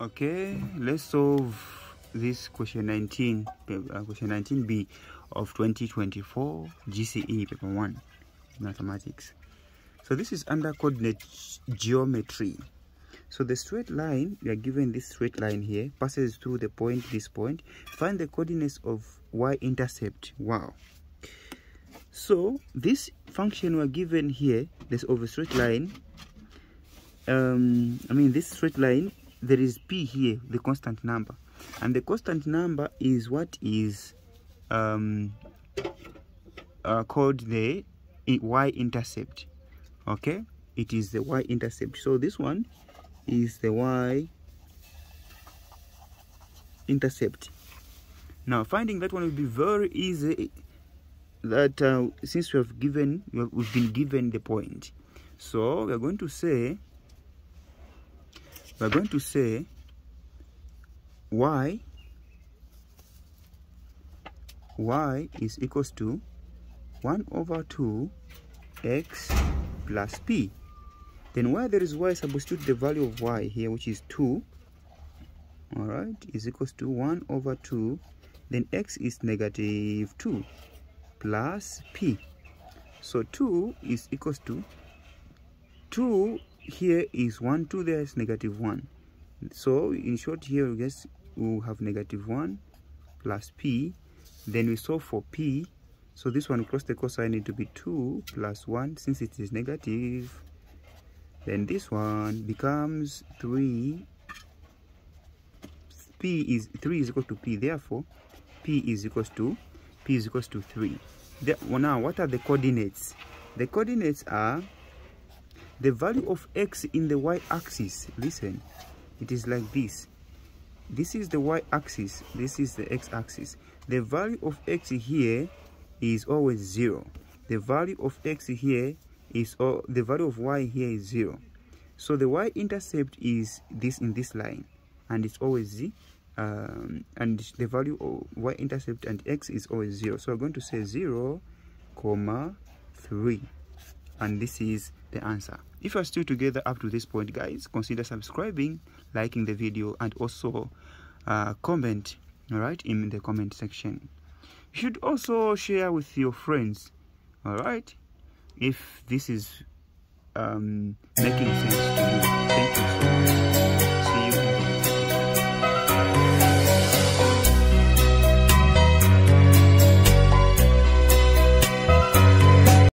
okay let's solve this question 19 uh, question 19b of 2024 gce paper 1 mathematics. So this is under coordinate geometry. So the straight line we are given this straight line here passes through the point this point find the coordinates of y-intercept wow. So this function we're given here this over straight line um i mean this straight line there is p here the constant number. And the constant number is what is um uh, called the y-intercept. Okay? It is the y-intercept. So this one is the y-intercept. Now finding that one will be very easy that uh, since we have given we've been given the point. So we're going to say we're going to say y y is equals to 1 over 2 x plus p. Then where there is y substitute the value of y here which is 2 all right is equals to 1 over 2 then x is negative 2 plus p. So 2 is equals to 2 here is 1 2 there is negative 1 so in short here we guess we'll have negative 1 plus p. Then we solve for p. So this one cross the cosine need to be 2 plus 1 since it is negative then this one becomes 3 p is 3 is equal to p. Therefore p is equals to p is equals to 3 the, well, now what are the coordinates? The coordinates are the value of x in the y-axis listen it is like this. This is the y-axis this is the x-axis. The value of x here is always zero. The value of x here is all the value of y here is zero. So the y-intercept is this in this line and it's always z um, and the value of y-intercept and x is always zero. So we're going to say 0 comma 3 and this is the answer. If you're still together up to this point guys consider subscribing liking the video and also uh, comment all right in the comment section. You should also share with your friends all right if this is um, making sense to you